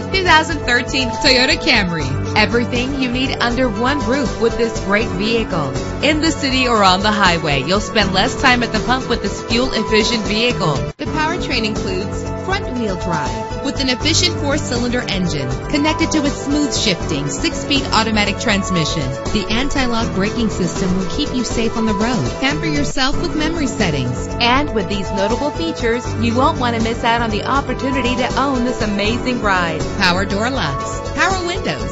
2013 Toyota Camry. Everything you need under one roof with this great vehicle. In the city or on the highway, you'll spend less time at the pump with this fuel-efficient vehicle. The powertrain includes front-wheel drive with an efficient four-cylinder engine connected to a smooth shifting six-speed automatic transmission. The anti-lock braking system will keep you safe on the road. Pamper yourself with memory settings. And with these notable features, you won't want to miss out on the opportunity to own this amazing ride. Power door locks, power windows,